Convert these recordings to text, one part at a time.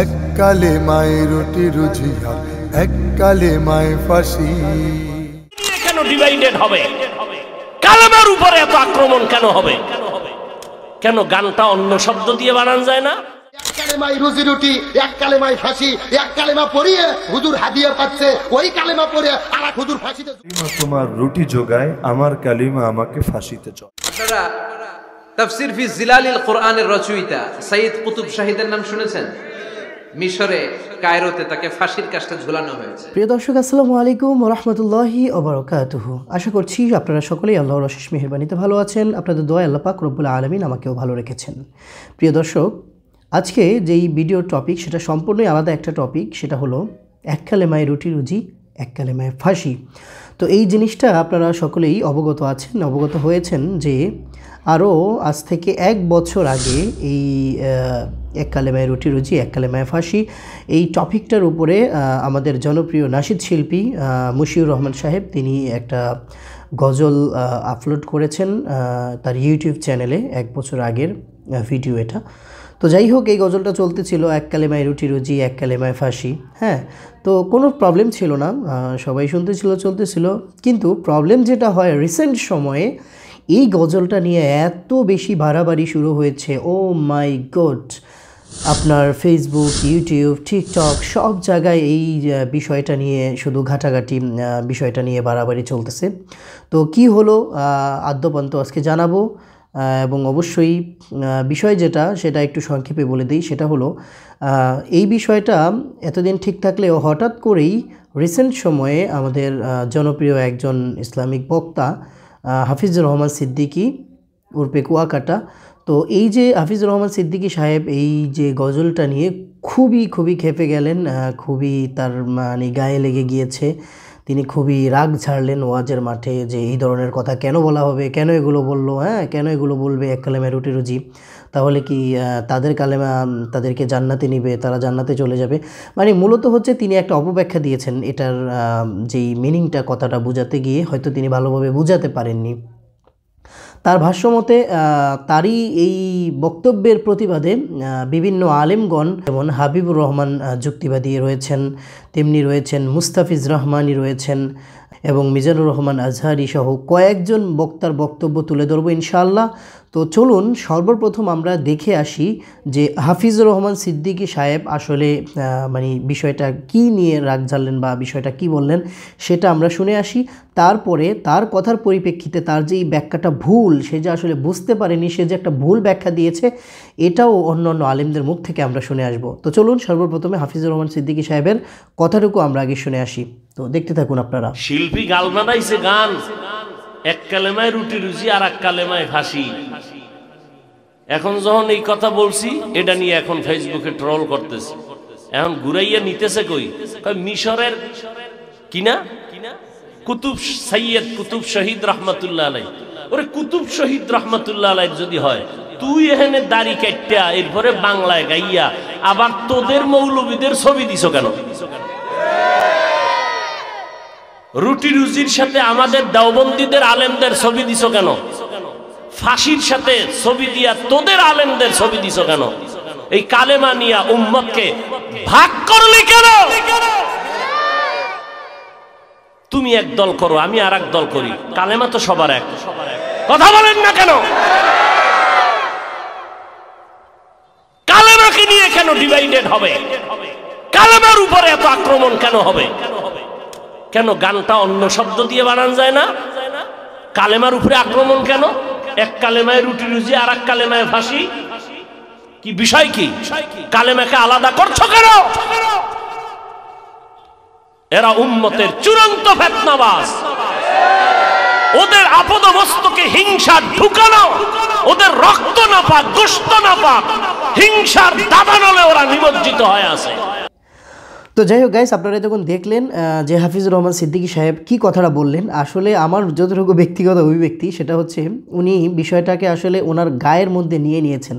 এক কালে মায়ে রুটি রুজিয়া এক কালে মায়ে ফাঁসি। কেন ডিভাইডেড হবে? কালেমার উপরে এত আক্রমণ কেন হবে? কেন গানটা অন্য শব্দ দিয়ে বানান যায় না? এক কালেমাই রুজি রুটি এক কালেমাই ফাঁসি এক কালেমা পড়িয়ে হুজুর হাদিয়া পাচ্ছে ওই কালেমা পড়ে আর এক হুজুর ফাঁসিতে তোমার রুটি যোগায় আমার কালিমা আমাকে ফাঁসিতে চলে আপনারা তাফসির ফি জিলালিল কোরআনের রচয়িতা সাইদ কুতুব শাহিদের নাম শুনেছেন? মিশরে, কায়রোতে তাকে ফাঁসির কাজটা ঝুলানো হয়েছে। প্রিয় দর্শক, আসসালামু আলাইকুম রহমতুল্লাহি ওবরাকাতুহু আশা করছি আপনারা সকলেই আল্লাহর অশেষ মেহরবানিতে ভালো আছেন। আপনাদের দোয়া আল্লাহ পাক রব্বুল আলমিন আমাকেও ভালো রেখেছেন। প্রিয় দর্শক, আজকে যেই ভিডিও টপিক সেটা সম্পূর্ণই আলাদা একটা টপিক সেটা হলো এক কালেমায় রুটি রুজি, এক কালেমায় ফাঁসি। তো এই জিনিসটা আপনারা সকলেই অবগত আছেন, অবগত হয়েছেন যে আরও আজ থেকে এক বছর আগে এই এক কালেমায় রুটি রুজি, এক কালেমায় ফাঁসি, এই টপিকটার উপরে আমাদের জনপ্রিয় নাসিদ শিল্পী মুশিউর রহমান সাহেব তিনি একটা গজল আপলোড করেছেন তার ইউটিউব চ্যানেলে এক বছর আগের ভিডিও এটা। তো যাই হোক, এই গজলটা চলতেছিল এক কালে কালেমায় রুটি রুজি, এক কালেমায় ফাঁসি হ্যাঁ? তো কোনো প্রবলেম ছিল না সবাই শুনতেছিল, চলতেছিল। কিন্তু প্রবলেম যেটা হয় রিসেন্ট সময়ে এই গজলটা নিয়ে এত বেশি বাড়াবাড়ি শুরু হয়েছে। Oh my god! আপনার ফেসবুক ইউটিউব টিকটক সব জায়গায় এই বিষয়টা নিয়ে শুধু ঘাটাঘাটি বিষয়টা নিয়ে বাড়াবাড়ি চলতেছে। তো কি হলো আদ্যপান্ত আজকে জানাব। এবং অবশ্যই বিষয় যেটা, সেটা একটু সংক্ষেপে বলে দিই। সেটা হলো এই বিষয়টা এতদিন ঠিক থাকলেও হঠাৎ করেই রিসেন্ট সময়ে আমাদের জনপ্রিয় একজন ইসলামিক বক্তা হাফিজুর রহমান সিদ্দিকী উর্পে কুয়াকাটা। তো এই যে হাফিজুর রহমান সিদ্দিকী সাহেব এই যে গজলটা নিয়ে খুবই খুবই খেপে গেলেন খুবই তার মানে গায়ে লেগে গিয়েছে। তিনি খুবই রাগ ছাড়লেন ওয়াজের মাঠে যে এই ধরনের কথা কেন বলা হবে, কেন এগুলো বলল হ্যাঁ কেন এগুলো বলবে এক কালেমে রুটি রুজি। তাহলে কি তাদের কালেমা তাদেরকে জান্নাতে নিবে, তারা জান্নাতে চলে যাবে? মানে মূলত হচ্ছে তিনি একটা অপব্যাখ্যা দিয়েছেন, এটার যেই মিনিংটা কথাটা বোঝাতে গিয়ে হয়তো তিনি ভালোভাবে বুঝাতে পারেননি। তার ভাষ্যমতে তারই এই বক্তব্যের প্রতিবাদে বিভিন্ন আলেমগণ, যেমন হাবিবুর রহমান যুক্তিবাদী রয়েছেন, তেমনি রয়েছেন মুস্তাফিজ রহমানই রয়েছেন, এবং মিজানুর রহমান আজহারি সহ কয়েকজন বক্তার বক্তব্য তুলে ধরবো ইনশাআল্লাহ। তো চলুন সর্বপ্রথম আমরা দেখে আসি যে হাফিজুর রহমান সিদ্দিকী সাহেব আসলে মানে বিষয়টা কি নিয়ে রাগ ঝাড়লেন বা বিষয়টা কি বললেন সেটা আমরা শুনে আসি। তারপরে তার কথার পরিপ্রেক্ষিতে তার যে এই ব্যাখ্যাটা ভুল, সে যে আসলে বুঝতে পারেনি, সে যে একটা ভুল ব্যাখ্যা দিয়েছে, এটাও অন্য অন্য আলেমদের মুখ থেকে আমরা শুনে আসব। তো চলুন সর্বপ্রথমে হাফিজুর রহমান সিদ্দিকী সাহেবের কথাটুকু আমরা আগে শুনে আসি। তো দেখতে থাকুন আপনারা। শিল্পী গাল বানাইছে গান। এক কালেমায় রুটি রুজি আর এক কালেমায় ফাঁসি এখন যখন এই কথা বলছি, এটা নিয়ে এখন ফেসবুকে ট্রোল করতেছে। এখন ঘুরাইয়া নিতেছে কই? মিশরের কিনা? কুতুব সৈয়দ কুতুব শহীদ রহমতুল্লাহ আলাই ওরে, কুতুব শহীদ রহমতুল্লাহ আলাই যদি হয়, তুই এখানে দাড়ি কাটটা এরপরে বাংলায় গাইয়া, আবার তোদের মৌলবীদের ছবি দিছ কেন? রুটি রুজির সাথে আমাদের দেওবন্দীদের আলেমদের ছবি দিছ কেন? ফাঁসির সাথে ছবি দিয়া তোদের আলেমদের ছবি দিছ কেন? এই কালেমা নিয়া উম্মতকে ভাগ করলে কেন? তুমি এক দল করো, আমি আর এক দল করি। কালেমা তো সবার এক। কথা বলেন না কেন? কালেমাকে নিয়ে কেন ডিভাইডেড হবে? কালেমার উপরে এত আক্রমণ কেন হবে? কেন গানটা অন্য শব্দ দিয়ে বানান যায় না? কালেমার উপরে আক্রমণ কেন? এক কালেমায় রুটি রুজি আর এক কালেমায় ফাঁসি। কি বিষয় কি? কালেমাকে আলাদা করছ কেন? এরা উম্মতের চূড়ান্ত ফেতনাবাজ। ওদের আপদ মস্তকে হিংসা ঢুকানো, ওদের রক্ত না পাক গোস্ত না পাক হিংসার দাবানলে ওরা নিমজ্জিত হয়ে আছে। তো যাই হোক গাইস আপনারা যখন দেখলেন যে হাফিজুর রহমান সিদ্দিকী সাহেব কি কথাটা বললেন, আসলে আমার যতটুকু ব্যক্তিগত অভিব্যক্তি, সেটা হচ্ছে উনি বিষয়টাকে আসলে ওনার গায়ের মধ্যে নিয়ে নিয়েছেন।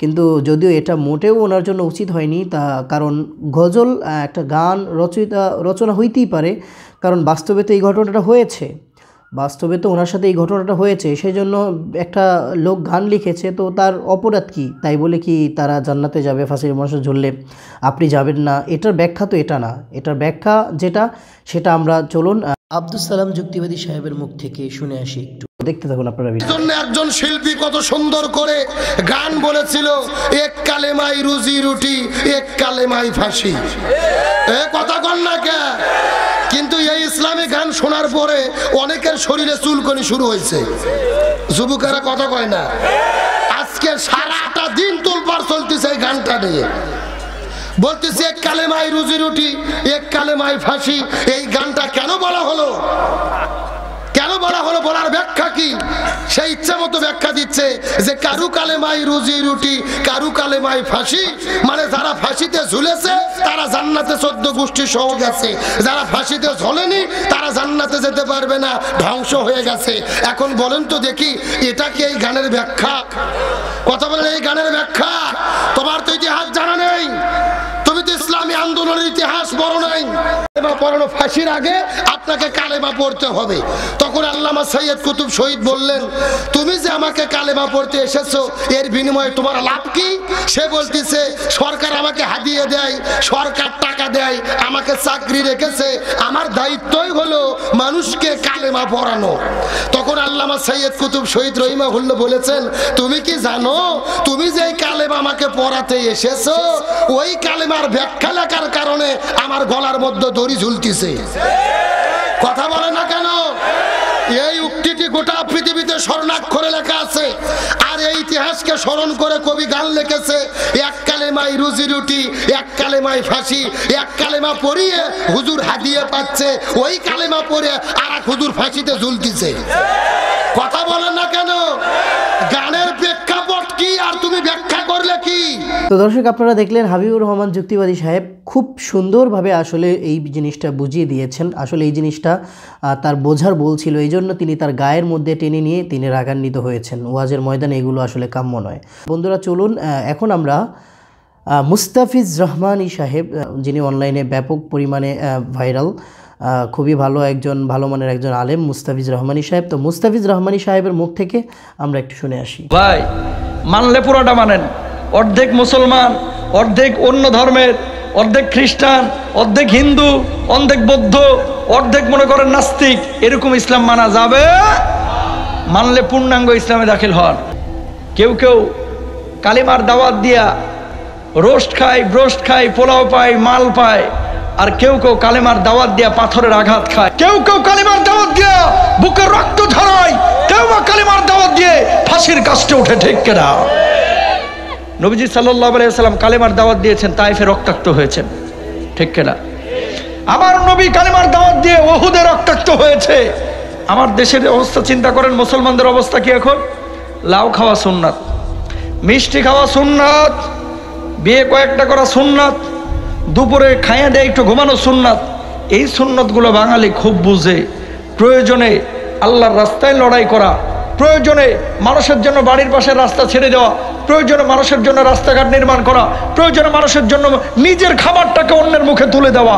কিন্তু যদিও এটা মোটেও ওনার জন্য উচিত হয়নি, তা কারণ গজল একটা গান রচয়িতা, রচনা হইতেই পারে, কারণ বাস্তবে তো এই ঘটনাটা হয়েছে। বাস্তবে তো ওনার সাথে এই ঘটনাটা হয়েছে সেই জন্য একটা লোক গান লিখেছে, তো তার অপরাধ কি? তাই বলে কি তারা জান্নাতে যাবে, ফাঁসির মানুষ ঝুললে? আপনি যাবেন না, এটার ব্যাখ্যা তো এটা না। এটার ব্যাখ্যা যেটা, সেটা আমরা চলুন আব্দুল সালাম যুক্তিবাদী সাহেবের মুখ থেকে শুনে আসি একটু। দেখতে থাকুন আপনারা। জন্য একজন শিল্পী কত সুন্দর করে গান বলেছিল, এক কালেমাই রুজি রুটি, এক কালেমাই ফাঁসি। এ কথা কন না কে? কিন্তু এই ইসলামী গান শোনার পরে অনেকের শরীরে চুলকনি শুরু হয়েছে। যুবকেরা কথা কয় না। আজকে সারাটা দিন তোলপার চলতেছে এই গানটা নিয়ে। বলতেছি, এক কালেমাই রুজি রুটি, এক কালেমাই ফাঁসি। এই গানটা কেন বলা হলো? কেন বলা হলো বলার ব্যাখ্যা কি? সেই ইচ্ছে মতো ব্যাখ্যা দিচ্ছে যে কারু কালেমাই রুজি রুটি, কারু কালে মাই ফাঁসি মানে যারা ফাঁসিতে ঝুলেছে, তারা জান্নাতে চোদ্দ গোষ্ঠী সহ গেছে। যারা ফাঁসিতে ঝোলেনি, তারা জান্নাতে যেতে পারবে না, ধ্বংস হয়ে গেছে। এখন বলেন তো দেখি, এটা কি এই গানের ব্যাখ্যা? কথা বলেন এই গানের ব্যাখ্যা? তোমার তো ইতিহাস জানা নেই। ইসলামী ইতিহাস বড় নাই। কালেমা পড়ানো ফাঁসির আগে আপনাকে কালেমা পড়তে হবে। তখন আল্লামা সৈয়দ কুতুব শহীদ বললেন, তুমি যে আমাকে কালেমা পড়তে এসেছ, এর বিনিময়ে তোমার লাভ কি? সে বলতেছে, সরকার আমাকে হাদিয়ে দেয়, সরকার টাকা দেয়, আমাকে চাকরি রেখেছে। আমার দায়িত্বই হলো মানুষকে কালেমা পড়ানো। তখন আল্লামা সৈয়দ কুতুব শহীদ রহিমা রহিমাহুল্লাহ বলেছেন, তুমি কি জানো, তুমি যে কালেমা আমাকে পড়াতে এসেছ, ওই কালেমার ব্যাখ্যা লেখার কারণে আমার গলার মধ্যে দড়ি ঝুলতিছে। কথা বলে না কেন? এই উক্তিটি গোটা পৃথিবীতে স্বর্ণাক্ষরে লেখা আছে। আর এই ইতিহাসকে স্মরণ করে কবি গান লিখেছে, এক কালেমাই রুজি রুটি, এক কালেমাই ফাঁসি, এক কালেমা পড়িয়ে হুজুর হাদিয়ে পাচ্ছে, ওই কালেমা পড়ে আর হুজুর ফাঁসিতে ঝুলতিছে। কথা বলেন না কেন? আর তুমি ব্যাখ্যা করলে কি? তো দর্শক আপনারা দেখলেন হাবিবুর রহমান যুক্তিবাদী সাহেব খুব সুন্দরভাবে আসলে এই জিনিসটা বুঝিয়ে দিয়েছেন। আসলে এই জিনিসটা তার বোঝার বলছিল এই জন্য তিনি তার গায়ের মধ্যে টেনে নিয়ে তিনি রাগান্বিত হয়েছেন। ওয়াজের ময়দানে এগুলো আসলে কাম্য নয়। বন্ধুরা চলুন এখন আমরা মুস্তাফিজ রহমানী সাহেব যিনি অনলাইনে ব্যাপক পরিমাণে ভাইরাল খুবই ভালো একজন ভালো মানের একজন আলেম মুস্তাফিজ রহমানী সাহেব। তো মুস্তাফিজ রহমানী সাহেবের মুখ থেকে আমরা একটু শুনে আসি। ভাই মানলে পুরোটা মানেন। অর্ধেক মুসলমান, অর্ধেক অন্য ধর্মের, অর্ধেক খ্রিস্টান, অর্ধেক হিন্দু, অর্ধেক বৌদ্ধ, অর্ধেক মনে করেন নাস্তিক, এরকম ইসলাম মানা যাবে? মানলে পূর্ণাঙ্গ ইসলামে দাখিল হন। কেউ কেউ কালিমার দাওয়াত দিয়া রোস্ট খায়, ব্রোস্ট খায়, পোলাও পায়, মাল পায়, আর কেউ কেউ কালেমার দাওয়াত দিয়া পাথরের আঘাত খায়। কেউ কেউ কালিমার দাওয়াত দিয়া বুকের রক্ত ঝরায় কেউ বা কালিমার দাওয়াত দিয়ে ফাঁসির কাস্টে উঠে ঠিক কেনা? নবীজি সাল্লাহ আলাইসাল্লাম কালেমার দাওয়াত দিয়েছেন, তাইফে রক্তাক্ত হয়েছেন, ঠিক কেনা? আমার নবী কালেমার দাওয়াত দিয়ে ওহুদে রক্তাক্ত হয়েছে। আমার দেশের অবস্থা চিন্তা করেন, মুসলমানদের অবস্থা কি এখন? লাউ খাওয়া সুন্নাত, মিষ্টি খাওয়া সুন্নাত, বিয়ে কয়েকটা করা সুন্নাত, দুপুরে খাইয়া দেয় একটু ঘুমানো সুন্নাত, এই সুন্নতগুলো বাঙালি খুব বুঝে, প্রয়োজনে আল্লাহর রাস্তায় লড়াই করা। প্রয়োজনে মানুষের জন্য বাড়ির পাশে রাস্তা ছেড়ে দেওয়া। প্রয়োজনে মানুষের জন্য রাস্তাঘাট নির্মাণ করা। প্রয়োজনে মানুষের জন্য নিজের খাবারটাকে অন্যের মুখে তুলে দেওয়া।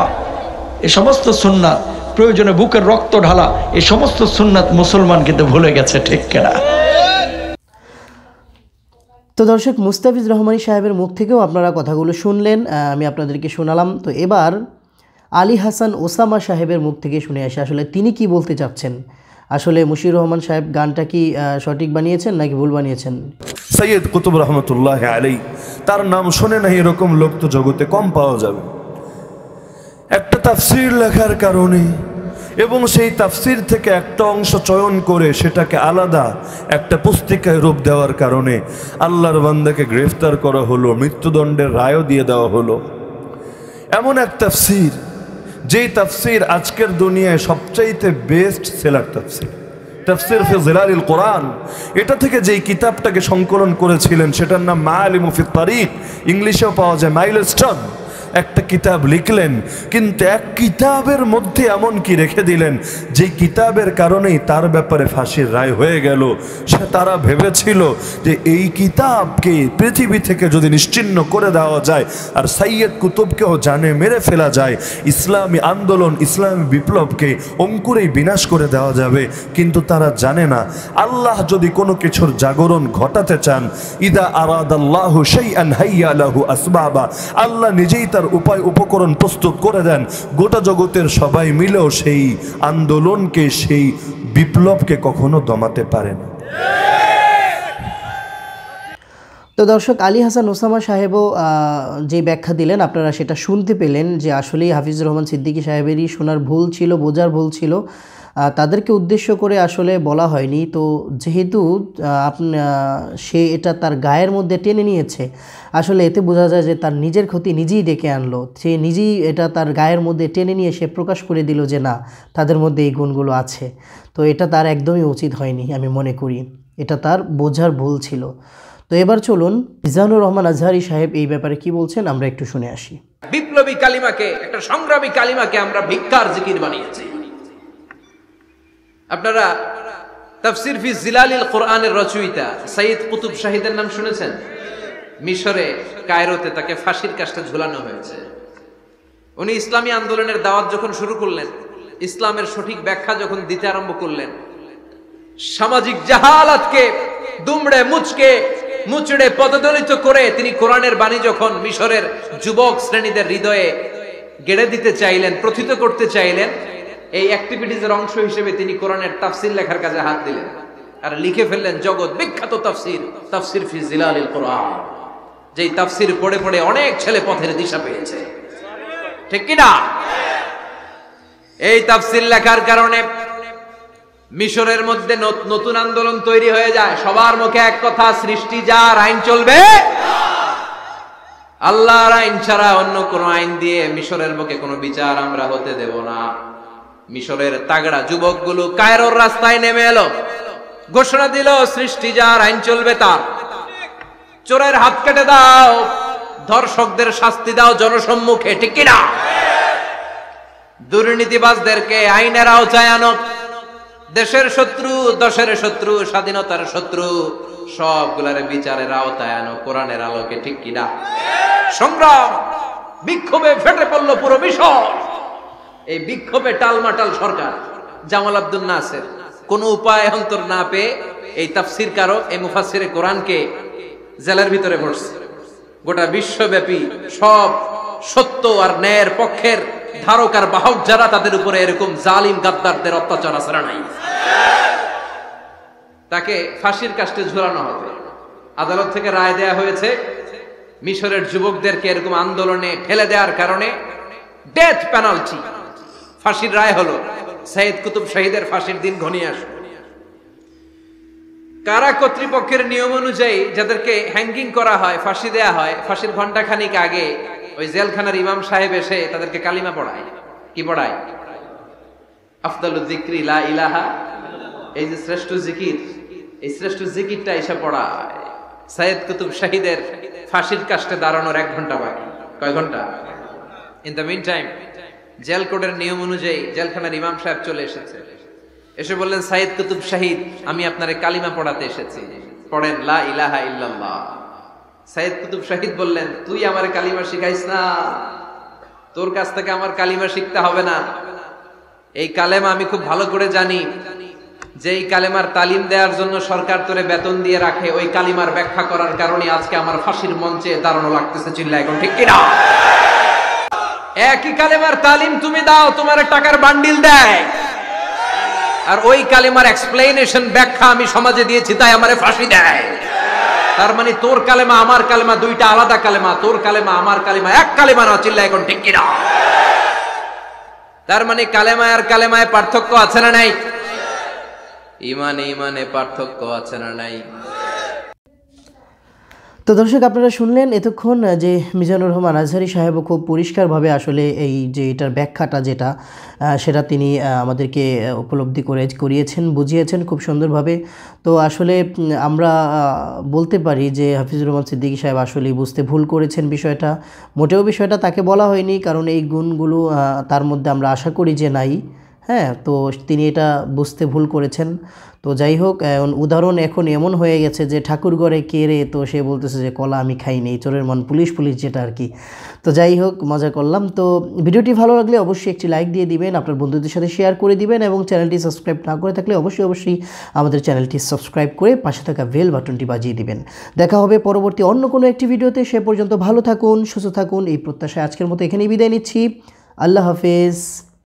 এ সমস্ত সুন্নাত প্রয়োজনে বুকের রক্ত ঢালা। এ সমস্ত সুন্নাত মুসলমান কিন্তু ভুলে গেছে, ঠিক কেনা? তো দর্শক, মুস্তাফিজ রহমানী সাহেবের মুখ থেকেও আপনারা কথাগুলো শুনলেন আমি আপনাদেরকে শোনালাম। তো এবার আলী হাসান ওসামা সাহেবের মুখ থেকে শুনে আসি, আসলে তিনি কি বলতে চাচ্ছেন? আসলে মুশির রহমান সাহেব গানটা কি সঠিক বানিয়েছেন নাকি ভুল বানিয়েছেন? সৈয়দ কুতুব রহমতুল্লাহ আলাই তার নাম শুনে না এরকম লোক তো জগতে কম পাওয়া যাবে। একটা তাফসির লেখার কারণে এবং সেই তাফসির থেকে একটা অংশ চয়ন করে সেটাকে আলাদা একটা পুস্তিকায় রূপ দেওয়ার কারণে আল্লাহর বান্দাকে গ্রেফতার করা হলো, মৃত্যুদণ্ডের রায়ও দিয়ে দেওয়া হলো। এমন এক তাফসির যেই তাফসির আজকের দুনিয়ায় সবচাইতে বেস্ট সেলার তাফসির তাফসির ফি জিলালিল কোরআন, এটা থেকে যেই কিতাবটাকে সংকলন করেছিলেন, সেটার নাম মায়ালিমু মুফিদ তারিক, ইংলিশেও পাওয়া যায় মাইলস্টোন একটা কিতাব লিখলেন, কিন্তু এক কিতাবের মধ্যে এমন কি রেখে দিলেন, যে কিতাবের কারণেই তার ব্যাপারে ফাঁসির রায় হয়ে গেল। সে তারা ভেবেছিল যে এই কিতাবকে পৃথিবী থেকে যদি নিশ্চিন্ন করে দেওয়া যায়, আর সাইয়দ কুতুবকেও জানে মেরে ফেলা যায়, ইসলামী আন্দোলন, ইসলামী বিপ্লবকে অঙ্কুরেই বিনাশ করে দেওয়া যাবে। কিন্তু তারা জানে না, আল্লাহ যদি কোনো কিছুর জাগরণ ঘটাতে চান, ইদা আরাদাল্লাহু শাইআন হাইয়া লাহু আসবাবা, আল্লাহ নিজেই তার উপায় উপকরণ প্রস্তুত করে দেন। গোটা জগতের সবাই মিলেও সেই আন্দোলনকে, সেই বিপ্লবকে কখনো দমাতে পারেন তো দর্শক, আলী হাসান ওসামা সাহেবও যে ব্যাখ্যা দিলেন, আপনারা সেটা শুনতে পেলেন যে আসলেই হাফিজুর রহমান সিদ্দিকী সাহেবেরই শোনার ভুল ছিল, বোঝার ভুল ছিল। তাদেরকে উদ্দেশ্য করে আসলে বলা হয়নি। তো যেহেতু আপনি সে এটা তার গায়ের মধ্যে টেনে নিয়েছে, আসলে এতে বোঝা যায় যে তার নিজের ক্ষতি নিজেই ডেকে আনলো। সে নিজেই এটা তার গায়ের মধ্যে টেনে নিয়ে সে প্রকাশ করে দিল যে না, তাদের মধ্যে এই গুণগুলো আছে। তো এটা তার একদমই উচিত হয়নি, আমি মনে করি। এটা তার বোঝার ভুল ছিল। তো এবার চলুন, মিজানুর রহমান আজহারি সাহেব এই ব্যাপারে কি বলছেন, আমরা একটু শুনে আসি। বিপ্লবী কালিমাকে, একটা সংগ্রামী কালিমাকে আমরা ভিক্ষার জিকির বানিয়েছি। আপনারা তাফসির ফি জিলালিল কোরআনের রচয়িতা সাইদ কুতুব শাহিদের নাম শুনেছেন? মিশরে, কায়রোতে তাকে ফাঁসির কাজটা ঝুলানো হয়েছে। উনি ইসলামী আন্দোলনের দাওয়াত যখন শুরু করলেন, ইসলামের সঠিক ব্যাখ্যা যখন দিতে আরম্ভ করলেন, সামাজিক জাহালাতকে, দুমড়ে মুচকে, মুচড়ে পদদলিত করে তিনি কোরআনের বাণী যখন মিশরের যুবক শ্রেণীদের হৃদয়ে গেড়ে দিতে চাইলেন, প্রথিত করতে চাইলেন এই অ্যাক্টিভিটিজের অংশ হিসেবে তিনি কোরআনের তাফসির লেখার কাজে হাত দিলেন। আর লিখে ফেললেন জগৎ, বিখ্যাত তাফসির তাফসির ফি জিলালিল কোরআন। যেই তাফসির পড়ে পড়ে অনেক ছেলে পথের দিশা পেয়েছে। ঠিক কিনা? এই তাফসির লেখার কারণে মিশরের মধ্যে নতুন আন্দোলন তৈরি হয়ে যায়। সবার মুখে এক কথা, সৃষ্টি যার আইন চলবে, আল্লাহর আইন ছাড়া অন্য কোন আইন দিয়ে মিশরের মুখে কোনো বিচার আমরা হতে দেব না। মিশরের তাগড়া যুবকগুলো কায়রোর রাস্তায় নেমে এলো। ঘোষণা দিল, সৃষ্টি যার, আইন চলবে তার। চোরের হাত কেটে দাও, ধর্ষকদের শাস্তি দাও জনসম্মুখে, ঠিক কিনা? দুর্নীতিবাজদেরকে আইনের আওতায় আনো দেশের শত্রু, দশের শত্রু, স্বাধীনতার শত্রু, সবগুলার বিচারের আওতায় আনো, কোরআনের আলোকে, ঠিক কিনা? সংগ্রাম বিক্ষোভে ফেটে পড়ল পুরো মিশর। এই বিক্ষোভে টালমাটাল সরকার, জামাল আব্দুল নাসের। কোন উপায় অন্তর না পেয়ে এই তাফসির কারও এই মুফাসিরে কোরআনকে জেলের ভিতরে ভরছে। গোটা বিশ্বব্যাপী সব সত্য আর ন্যায়ের পক্ষের ধারক আর বাহক যারা তাদের উপরে এরকম জালিম গাদ্দারদের অত্যাচার আসরা নাই? তাকে ফাঁসির কাস্টে ঝুলানো হবে। আদালত থেকে রায় দেয়া হয়েছে, মিশরের যুবকদেরকে এরকম আন্দোলনে ঠেলে দেওয়ার কারণে ডেথ পেনাল্টি ফাঁসির রায় হলো সাইদ কুতুব শহীদের ফাঁসির দিন ঘনিয়ে আসে কারা কর্তৃপক্ষের নিয়ম অনুযায়ী যাদেরকে হ্যাঙ্গিং করা হয়, ফাঁসি দেয়া হয়, ফাঁসির ঘণ্টা খানিক আগে ওই জেলখানার ইমাম সাহেব এসে তাদেরকে কালিমা পড়ায়। কি পড়ায়? জিক্রি লা ইলাহা, এই যে শ্রেষ্ঠ জিকির, এই শ্রেষ্ঠ জিকিরটা এসে পড়ায়। সাইদ কুতুব শাহিদের ফাঁসির কাস্টে দাঁড়ানোর এক ঘণ্টা বাকি। কয় ঘণ্টা in the meantime jail কোডের নিয়ম অনুযায়ী জেলখানার ইমাম সাহেব চলে এসেছে। এসে বললেন সাইদ কুতুব শাহিদ, আমি আপনারে কালিমা পড়াতে এসেছি। পড়েন, লা ইলাহা ইল্লাল্লাহ। সাইদ কুতুব শাহিদ বললেন, তুই আমার কালিমা শিখাইস না। তোর কাছ থেকে আমার কালিমা শিখতে হবে না। এই কালেমা আমি খুব ভালো করে জানি। যে এই কালেমার তালিম দেওয়ার জন্য সরকার তোরে বেতন দিয়ে রাখে, ওই কালিমার ব্যাখ্যা করার কারণে আজকে আমার ফাঁসির মঞ্চে দাঁড়ানো লাগতেছে চিল্লা এখন ঠিক কিনা? একই কালেমার তালিম তুমি দাও, তোমার টাকার বান্ডিল দেয়। আর ওই কালেমার এক্সপ্লেনেশন ব্যাখ্যা আমি সমাজে দিয়েছি, তাই আমারে ফাঁসি দেয়। তার মানে তোর কালেমা, আমার কালেমা, দুইটা আলাদা কালেমা, তোর কালেমা, আমার কালেমা, এক কালেমা না চিল্লা এখন ঠিক কিনা? তার মানে কালেমায় আর কালেমায় পার্থক্য আছে না নাই? ইমানে ইমানে পার্থক্য আছে না নাই? তো দর্শক, আপনারা শুনলেন এতক্ষণ যে মিজানুর রহমান আজহারি সাহেবও খুব পরিষ্কারভাবে আসলে এই যে এটার ব্যাখ্যাটা যেটা সেটা তিনি আমাদেরকে উপলব্ধি করে করিয়েছেন, বুঝিয়েছেন খুব সুন্দরভাবে। তো আসলে আমরা বলতে পারি যে হাফিজুর রহমান সিদ্দিকী সাহেব আসলে বুঝতে ভুল করেছেন বিষয়টা। মোটেও বিষয়টা তাকে বলা হয়নি, কারণ এই গুণগুলো তার মধ্যে আমরা আশা করি যে নাই। হ্যাঁ তো তিনি এটা বুঝতে ভুল করেছেন। তো যাই হোক উদাহরণ এখন এমন হয়ে গেছে যে ঠাকুরঘরে কে রে, তো সে বলতেছে যে কলা আমি খাইনি চোরের মন পুলিশ পুলিশ যেটা আর কি। তো যাই হোক, মজা করলাম। তো ভিডিওটি ভালো লাগলে অবশ্যই একটি লাইক দিয়ে দিবেন, আপনার বন্ধুদের সাথে শেয়ার করে দিবেন এবং চ্যানেলটি সাবস্ক্রাইব না করে থাকলে অবশ্যই অবশ্যই আমাদের চ্যানেলটি সাবস্ক্রাইব করে পাশে থাকা বেল বাটনটি বাজিয়ে দিবেন। দেখা হবে পরবর্তী অন্য কোনো একটি ভিডিওতে। সে পর্যন্ত ভালো থাকুন, সুস্থ থাকুন। এই প্রত্যাশায় আজকের মতো এখানেই বিদায় নিচ্ছি। আল্লাহ হাফেজ।